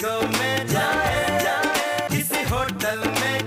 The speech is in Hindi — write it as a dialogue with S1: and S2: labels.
S1: डिस्को में जाए जाए किसी होटल में